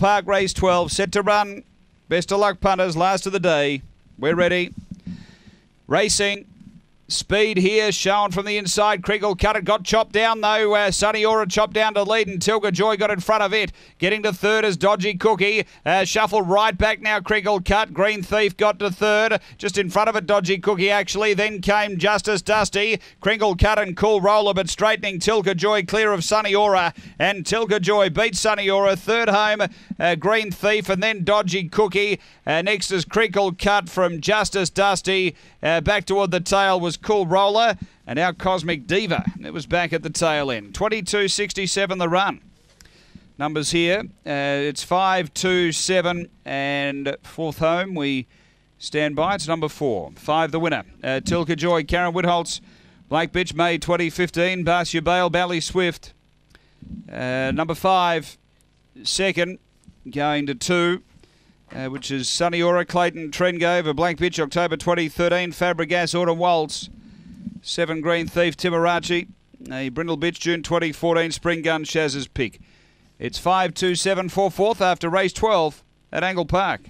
Park, race 12, set to run. Best of luck, punters. Last of the day. We're ready. Racing. Speed here shown from the inside. Kriegel cut it, got chopped down though. Uh, Sunny Aura chopped down to lead, and Tilga Joy got in front of it. Getting to third is Dodgy Cookie. Uh, shuffle right back now. Kriegel cut. Green Thief got to third, just in front of it. Dodgy Cookie actually. Then came Justice Dusty. Kringle cut and Cool Roller, but straightening Tilga Joy clear of Sunny Aura, and Tilga Joy beats Sunny Aura. Third home, uh, Green Thief, and then Dodgy Cookie. Uh, next is Krinkle cut from Justice Dusty. Uh, back toward the tail was Cool Roller and our Cosmic Diva. It was back at the tail end. 22.67 the run. Numbers here. Uh, it's 5, 2, 7, and fourth home. We stand by. It's number four. Five, the winner. Uh, Tilga Joy, Karen Woodholtz, Black Bitch, May 2015. Barcia Bale, Bally Swift. Uh, number five, second, going to two uh, which is Sunny Aura, Clayton Trengove, a Blank Bitch, October 2013, Fabregas, Autumn Waltz, Seven Green Thief, Timarachi, a Brindle Bitch, June 2014, Spring Gun, Shaz's Pick. It's 5 2 7 4 fourth after race 12 at Angle Park.